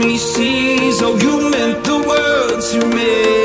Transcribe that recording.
me sees. Oh, you meant the words you made.